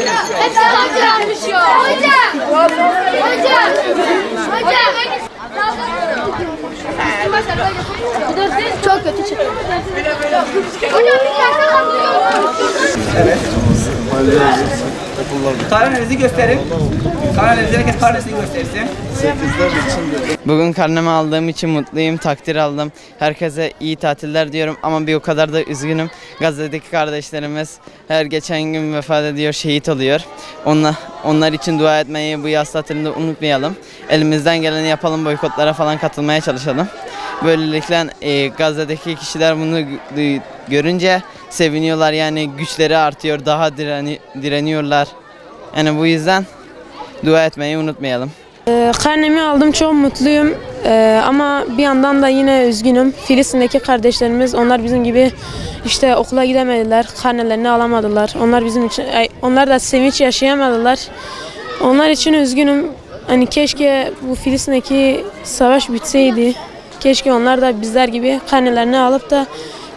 Hocam. Hocam. Hocam. Hocam. Çok kötü çıktı. Hocam bir dakika. Evet. Karnenizi gösterin. Karnenizi herkes karnesini göstersin. Bugün karnemi aldığım için mutluyum, takdir aldım. Herkese iyi tatiller diyorum ama bir o kadar da üzgünüm. Gazze'deki kardeşlerimiz her geçen gün vefat ediyor, şehit oluyor. Onlar, onlar için dua etmeyi bu yaz tatilinde unutmayalım. Elimizden geleni yapalım, boykotlara falan katılmaya çalışalım. Böylelikle e, Gazze'deki kişiler bunu gö- görünce seviniyorlar yani güçleri artıyor, daha direni, direniyorlar. Yani bu yüzden dua etmeyi unutmayalım. Ee, Karnemi aldım çok mutluyum Ee, ama bir yandan da yine üzgünüm. Filistin'deki kardeşlerimiz onlar bizim gibi işte okula gidemediler, karnelerini alamadılar. Onlar bizim için ay, onlar da sevinç yaşayamadılar. Onlar için üzgünüm. Hani keşke bu Filistin'deki savaş bitseydi. Keşke onlar da bizler gibi karnelerini alıp da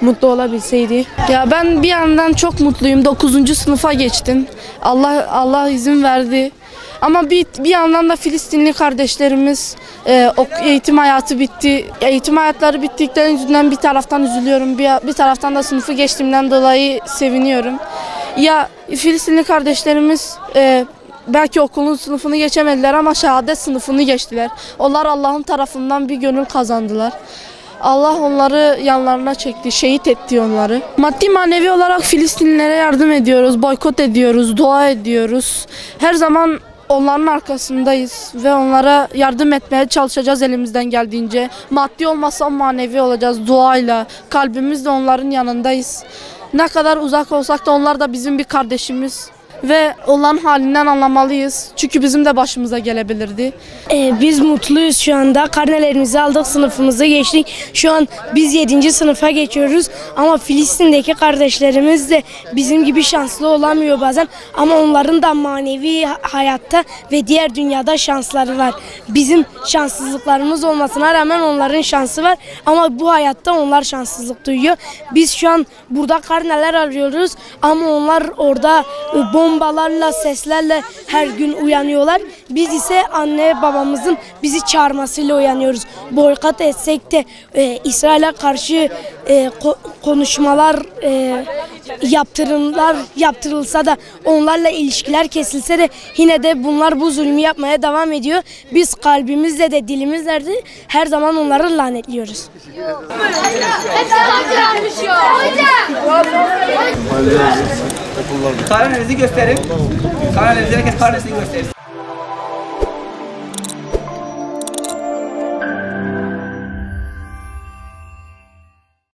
mutlu olabilseydi. Ya ben bir yandan çok mutluyum. 9. sınıfa geçtim. Allah Allah izin verdi. Ama bir, bir yandan da Filistinli kardeşlerimiz e, ok- eğitim hayatı bitti. Eğitim hayatları bittikten yüzünden bir taraftan üzülüyorum. Bir, bir taraftan da sınıfı geçtiğimden dolayı seviniyorum. Ya Filistinli kardeşlerimiz e, belki okulun sınıfını geçemediler ama şehadet sınıfını geçtiler. Onlar Allah'ın tarafından bir gönül kazandılar. Allah onları yanlarına çekti, şehit etti onları. Maddi manevi olarak Filistinlilere yardım ediyoruz, boykot ediyoruz, dua ediyoruz. Her zaman onların arkasındayız ve onlara yardım etmeye çalışacağız elimizden geldiğince. Maddi olmasa manevi olacağız duayla. Kalbimizle onların yanındayız. Ne kadar uzak olsak da onlar da bizim bir kardeşimiz ve onların halinden anlamalıyız. Çünkü bizim de başımıza gelebilirdi. Ee, biz mutluyuz şu anda. Karnelerimizi aldık, sınıfımızı geçtik. Şu an biz 7. sınıfa geçiyoruz. Ama Filistin'deki kardeşlerimiz de bizim gibi şanslı olamıyor bazen. Ama onların da manevi hayatta ve diğer dünyada şansları var. Bizim şanssızlıklarımız olmasına rağmen onların şansı var. Ama bu hayatta onlar şanssızlık duyuyor. Biz şu an burada karneler arıyoruz. Ama onlar orada e, bombalarla, seslerle her gün uyanıyorlar. Biz ise anne babamızın bizi çağırmasıyla uyanıyoruz. Boykot etsek de e, İsrail'e karşı e, ko- konuşmalar, e, yaptırımlar yaptırılsa da onlarla ilişkiler kesilse de yine de bunlar bu zulmü yapmaya devam ediyor. Biz kalbimizle de dilimizle de her zaman onları lanetliyoruz. Karnenizi gösterin. Karnenizi herkes karnesini göstersin.